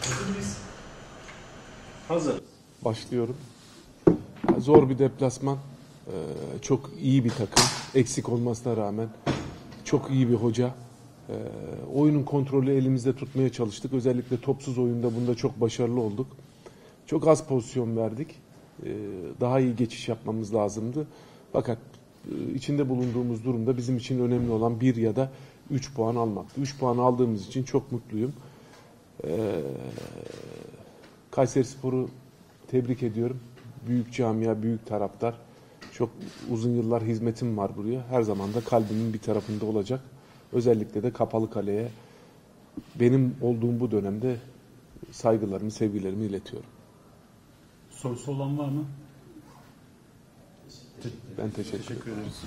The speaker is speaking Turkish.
Hazır mıyız? Hazır. Başlıyorum. Zor bir deplasman. Ee, çok iyi bir takım. Eksik olmasına rağmen çok iyi bir hoca. Ee, oyunun kontrolü elimizde tutmaya çalıştık. Özellikle topsuz oyunda bunda çok başarılı olduk. Çok az pozisyon verdik. Ee, daha iyi geçiş yapmamız lazımdı. Fakat içinde bulunduğumuz durumda bizim için önemli olan bir ya da 3 puan almaktı. 3 puan aldığımız için çok mutluyum. Ee, Kayseri Spor'u tebrik ediyorum. Büyük camia, büyük taraftar. Çok uzun yıllar hizmetim var buraya. Her zaman da kalbimin bir tarafında olacak. Özellikle de Kapalı Kale'ye benim olduğum bu dönemde saygılarımı, sevgilerimi iletiyorum. Sorusu olan var mı? Ben teşekkür ederim. Teşekkür ederiz.